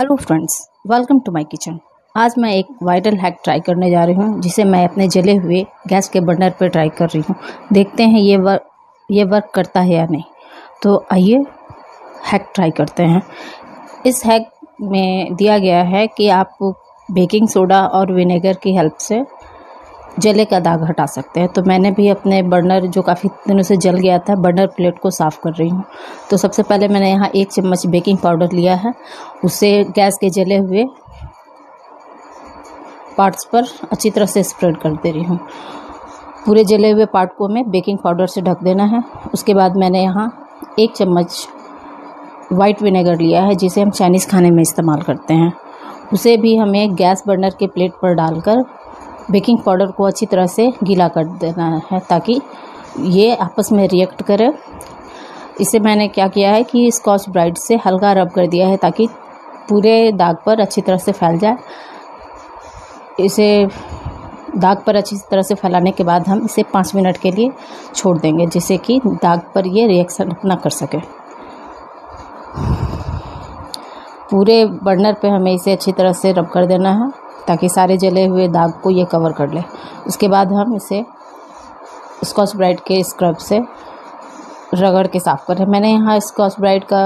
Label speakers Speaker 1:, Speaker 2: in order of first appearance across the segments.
Speaker 1: Hello friends welcome to my kitchen आज मैं एक वायरल हैक ट्राई करने जा रही हूँ, जिसे मैं अपने जले हुए गैस के बर्नर पर ट्राई कर रही हूँ। देखते हैं ये वर्क ये वर्क करता है या नहीं। तो आइए हैक ट्राई करते हैं। इस हैक में दिया गया है कि आप बेकिंग सोडा और विनेगर की हेल्प से जले का दाग हटा सकते हैं। तो मैंने भी अपने बर्नर जो काफ़ी दिनों से जल गया था, बर्नर प्लेट को साफ़ कर रही हूँ। तो सबसे पहले मैंने यहाँ एक चम्मच बेकिंग पाउडर लिया है। उसे गैस के जले हुए पार्ट्स पर अच्छी तरह से स्प्रेड कर दे रही हूँ। पूरे जले हुए पार्ट को हमें बेकिंग पाउडर से ढक देना है। उसके बाद मैंने यहाँ एक चम्मच वाइट विनेगर लिया है, जिसे हम चाइनीज़ खाने में इस्तेमाल करते हैं। उसे भी हमें गैस बर्नर के प्लेट पर डालकर बेकिंग पाउडर को अच्छी तरह से गीला कर देना है ताकि ये आपस में रिएक्ट करे। इसे मैंने क्या किया है कि स्कॉच ब्राइट से हल्का रब कर दिया है ताकि पूरे दाग पर अच्छी तरह से फैल जाए। इसे दाग पर अच्छी तरह से फैलाने के बाद हम इसे पाँच मिनट के लिए छोड़ देंगे, जिससे कि दाग पर ये रिएक्शन ना कर सके। पूरे बर्नर पे हमें इसे अच्छी तरह से रब कर देना है। ताकि सारे जले हुए दाग को ये कवर कर ले। उसके बाद हम इसे स्कॉच ब्राइट के स्क्रब से रगड़ के साफ़ करें मैंने यहाँ स्कॉच ब्राइट का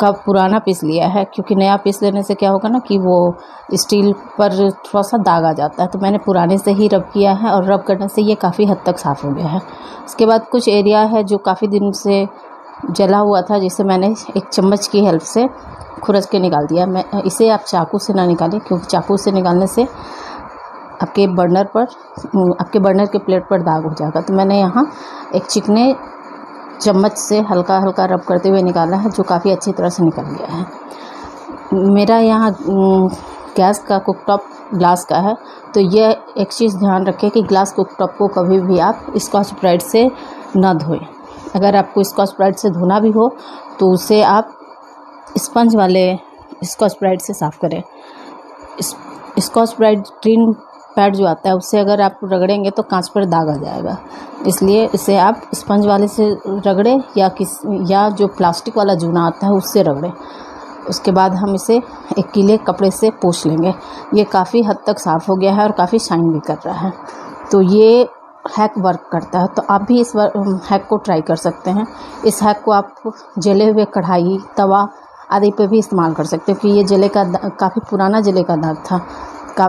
Speaker 1: का पुराना पीस लिया है, क्योंकि नया पीस लेने से क्या होगा ना कि वो स्टील पर थोड़ा सा दाग आ जाता है। तो मैंने पुराने से ही रब किया है और रब करने से ये काफ़ी हद तक साफ़ हो गया है। उसके बाद कुछ एरिया है जो काफ़ी दिन से जला हुआ था, जिसे मैंने एक चम्मच की हेल्प से खुरच के निकाल दिया। मैं, इसे आप चाकू से ना निकालें, क्योंकि चाकू से निकालने से आपके बर्नर पर आपके बर्नर के प्लेट पर दाग हो जाएगा। तो मैंने यहाँ एक चिकने चम्मच से हल्का हल्का रब करते हुए निकाला है, जो काफ़ी अच्छी तरह से निकल गया है। मेरा यहाँ गैस का कुकटॉप ग्लास का है। तो यह एक चीज़ ध्यान रखें कि ग्लास कुकटॉप को कभी भी आप स्कॉच ब्राइट से ना धोएँ। अगर आपको स्कॉच ब्राइट से धोना भी हो तो उसे आप स्पंज वाले स्कॉच ब्राइट से साफ़ करें। स्कॉच ब्राइट क्लीन पैड जो आता है उससे अगर आप रगड़ेंगे तो कांच पर दाग आ जाएगा। इसलिए इसे आप स्पंज वाले से रगड़ें या किस, या जो प्लास्टिक वाला जूना आता है, उससे रगड़ें। उसके बाद हम इसे एक कीले कपड़े से पोछ लेंगे। ये काफ़ी हद तक साफ़ हो गया है और काफ़ी शाइन भी कर रहा है। तो ये हैक वर्क करता है। तो आप भी इस हैक को ट्राई कर सकते हैं। इस हैक को आप जले हुए कढ़ाई, तवा आदि पे भी इस्तेमाल कर सकते हो कि ये जले का काफ़ी पुराना जले का दाग था। का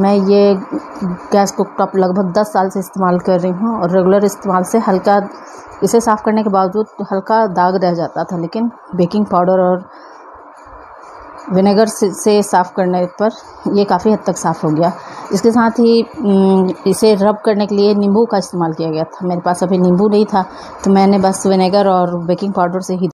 Speaker 1: मैं ये गैस कुकटॉप लगभग दस साल से इस्तेमाल कर रही हूँ और रेगुलर इस्तेमाल से हल्का इसे साफ़ करने के बावजूद हल्का दाग रह जाता था लेकिन बेकिंग पाउडर और विनेगर से, से साफ़ करने पर ये काफ़ी हद तक साफ़ हो गया। इसके साथ ही इसे रब करने के लिए नींबू का इस्तेमाल किया गया था। मेरे पास अभी नींबू नहीं था तो मैंने बस विनेगर और बेकिंग पाउडर से ही